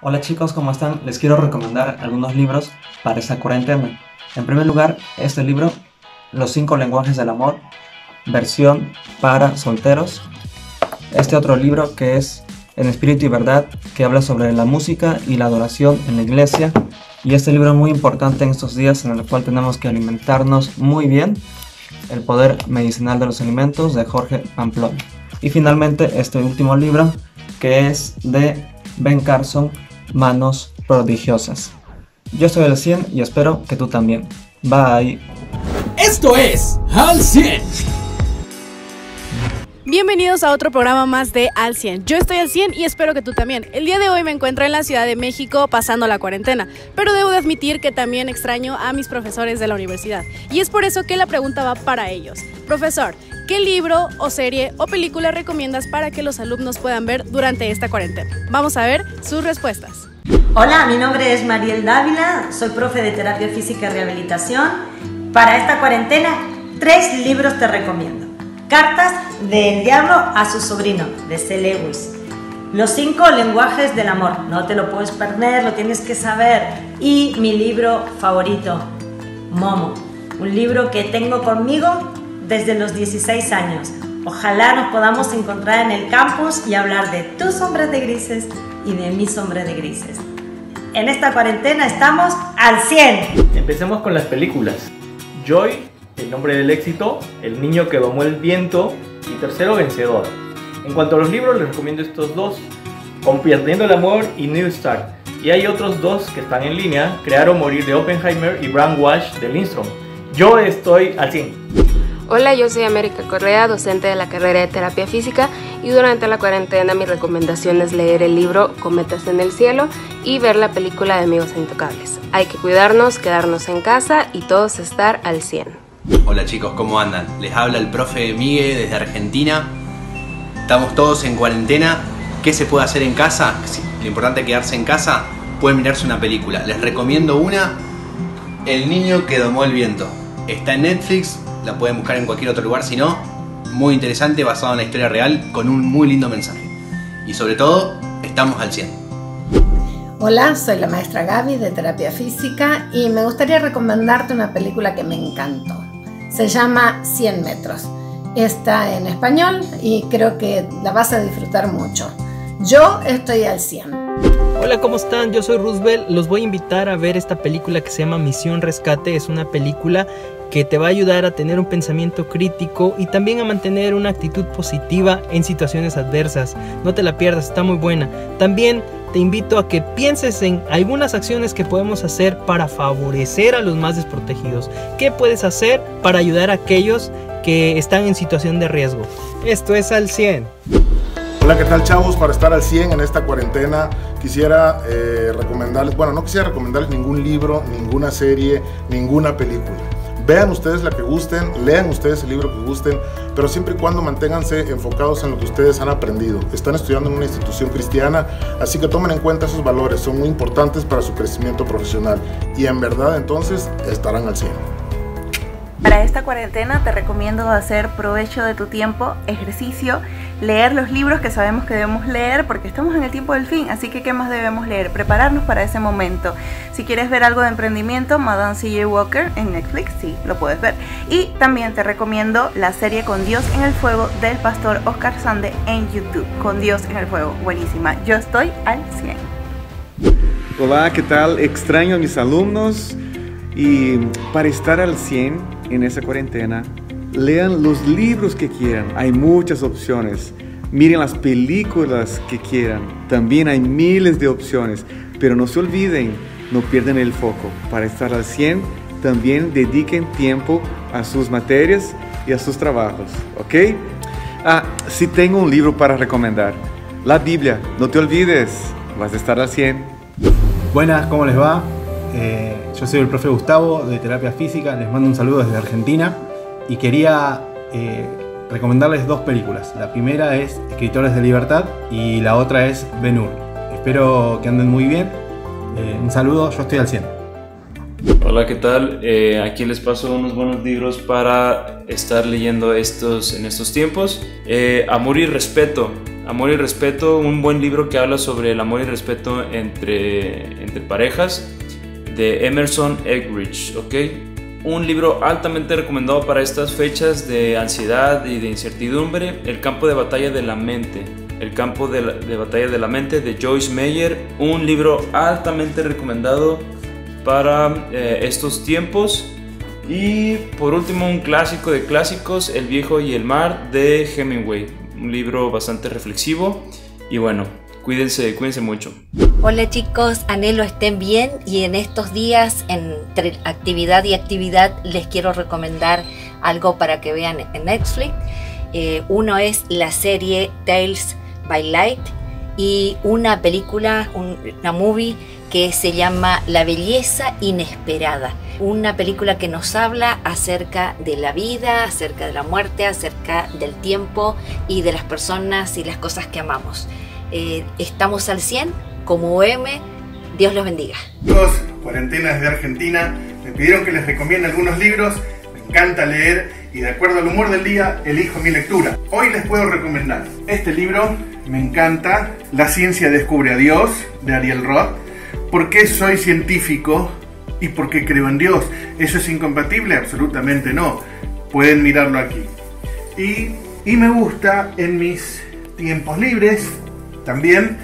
Hola chicos, ¿cómo están? Les quiero recomendar algunos libros para esta cuarentena. En primer lugar, este libro, Los cinco lenguajes del amor, versión para solteros. Este otro libro que es En espíritu y verdad, que habla sobre la música y la adoración en la iglesia. Y este libro es muy importante en estos días en el cual tenemos que alimentarnos muy bien. El poder medicinal de los alimentos de Jorge Pamplona. Y finalmente este último libro que es de Ben Carson, Manos Prodigiosas. Yo estoy al 100 y espero que tú también. Bye. Esto es Al 100. Bienvenidos a otro programa más de Al 100. Yo estoy al 100 y espero que tú también. El día de hoy me encuentro en la Ciudad de México pasando la cuarentena, pero debo de admitir que también extraño a mis profesores de la universidad. Y es por eso que la pregunta va para ellos. Profesor, ¿qué libro o serie o película recomiendas para que los alumnos puedan ver durante esta cuarentena? Vamos a ver sus respuestas. Hola, mi nombre es Mariel Dávila, soy profe de terapia física y rehabilitación. Para esta cuarentena, tres libros te recomiendo. Cartas del Diablo a su sobrino, de C. Lewis. Los cinco lenguajes del amor. No te lo puedes perder, lo tienes que saber. Y mi libro favorito, Momo. Un libro que tengo conmigo desde los 16 años. Ojalá nos podamos encontrar en el campus y hablar de tus sombras de grises y de mi sombra de grises. En esta cuarentena estamos al 100. Empecemos con las películas. Joy el nombre del éxito, El niño que domó el viento y Tercero Vencedor. En cuanto a los libros, les recomiendo estos dos, Compartiendo el amor y New Start. Y hay otros dos que están en línea, Crear o morir de Oppenheimer y Brown Wash de Lindstrom. Yo estoy al 100. Hola, yo soy América Correa, docente de la carrera de terapia física y durante la cuarentena mi recomendación es leer el libro Cometas en el cielo y ver la película de Amigos Intocables. Hay que cuidarnos, quedarnos en casa y todos estar al 100. Hola chicos, ¿cómo andan? Les habla el profe Miguel desde Argentina. Estamos todos en cuarentena. ¿Qué se puede hacer en casa? Lo importante es quedarse en casa. Pueden mirarse una película. Les recomiendo una, El niño que domó el viento. Está en Netflix, la pueden buscar en cualquier otro lugar si no. Muy interesante, basado en la historia real, con un muy lindo mensaje. Y sobre todo, estamos al 100. Hola, soy la maestra Gaby de terapia física y me gustaría recomendarte una película que me encantó. Se llama 100 metros. Está en español y creo que la vas a disfrutar mucho. Yo estoy al 100. Hola, ¿cómo están? Yo soy Roosevelt. Los voy a invitar a ver esta película que se llama Misión Rescate. Es una película que te va a ayudar a tener un pensamiento crítico y también a mantener una actitud positiva en situaciones adversas. No te la pierdas, está muy buena. También te invito a que pienses en algunas acciones que podemos hacer para favorecer a los más desprotegidos. ¿Qué puedes hacer para ayudar a aquellos que están en situación de riesgo? Esto es al 100. Hola, ¿qué tal chavos? Para estar al 100 en esta cuarentena quisiera eh, recomendarles, bueno, no quisiera recomendarles ningún libro, ninguna serie, ninguna película. Vean ustedes la que gusten, lean ustedes el libro que gusten, pero siempre y cuando manténganse enfocados en lo que ustedes han aprendido. Están estudiando en una institución cristiana, así que tomen en cuenta esos valores, son muy importantes para su crecimiento profesional y en verdad entonces estarán al 100. Para esta cuarentena te recomiendo hacer provecho de tu tiempo, ejercicio, leer los libros que sabemos que debemos leer porque estamos en el tiempo del fin, así que ¿qué más debemos leer? Prepararnos para ese momento. Si quieres ver algo de emprendimiento, Madame C.J. Walker en Netflix, sí, lo puedes ver. Y también te recomiendo la serie Con Dios en el Fuego del pastor Oscar Sande en YouTube. Con Dios en el Fuego, buenísima. Yo estoy al 100. Hola, ¿qué tal? Extraño a mis alumnos y para estar al 100 en esa cuarentena, lean los libros que quieran. Hay muchas opciones. Miren las películas que quieran. También hay miles de opciones. Pero no se olviden, no pierdan el foco. Para estar al 100, también dediquen tiempo a sus materias y a sus trabajos. ¿Ok? Ah, sí tengo un libro para recomendar. La Biblia. No te olvides. Vas a estar al 100. Buenas, ¿cómo les va? Eh, yo soy el profe Gustavo de terapia física, les mando un saludo desde Argentina y quería eh, recomendarles dos películas. La primera es Escritores de Libertad y la otra es Ben Hur. Espero que anden muy bien. Eh, un saludo, yo estoy al 100. Hola, ¿qué tal? aquí les paso unos buenos libros para estar leyendo estos, en estos tiempos. Amor y Respeto Amor y Respeto, un buen libro que habla sobre el amor y respeto entre, entre parejas de Emerson Eggridge, ¿ok? Un libro altamente recomendado para estas fechas de ansiedad y de incertidumbre, El campo de batalla de la mente. El campo de, batalla de la mente de Joyce Meyer, un libro altamente recomendado para eh, estos tiempos. Y por último, un clásico de clásicos, El viejo y el mar de Hemingway, un libro bastante reflexivo. Y bueno, cuídense, cuídense mucho. Hola chicos, anhelo estén bien y en estos días entre actividad y actividad les quiero recomendar algo para que vean en Netflix. Eh, uno es la serie Tales by Light y una película, una movie que se llama La belleza inesperada, una película que nos habla acerca de la vida, acerca de la muerte, acerca del tiempo y de las personas y las cosas que amamos. Eh, estamos al 100 como OM, Dios los bendiga. Chicos, cuarentena desde Argentina, me pidieron que les recomiende algunos libros, me encanta leer y de acuerdo al humor del día elijo mi lectura. Hoy les puedo recomendar este libro, me encanta, La ciencia descubre a Dios, de Ariel Roth ¿Por qué soy científico y por qué creo en Dios? ¿Eso es incompatible? Absolutamente no. Pueden mirarlo aquí. Y, y me gusta en mis tiempos libres también.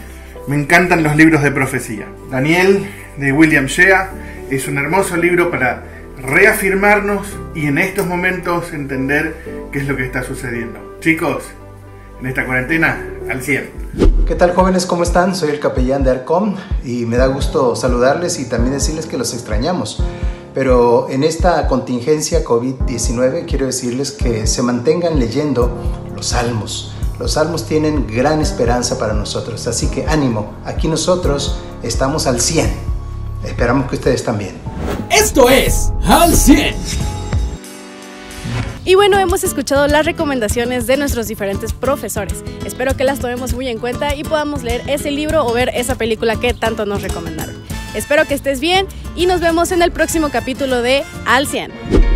Me encantan los libros de profecía. Daniel de William Shea es un hermoso libro para reafirmarnos y en estos momentos entender qué es lo que está sucediendo. Chicos, en esta cuarentena, al 100. ¿Qué tal jóvenes? ¿Cómo están? Soy el capellán de ARCOM y me da gusto saludarles y también decirles que los extrañamos. Pero en esta contingencia COVID-19 quiero decirles que se mantengan leyendo los salmos. Los salmos tienen gran esperanza para nosotros, así que ánimo, aquí nosotros estamos al 100. Esperamos que ustedes también. Esto es Al 100. Y bueno, hemos escuchado las recomendaciones de nuestros diferentes profesores. Espero que las tomemos muy en cuenta y podamos leer ese libro o ver esa película que tanto nos recomendaron. Espero que estés bien y nos vemos en el próximo capítulo de Al 100.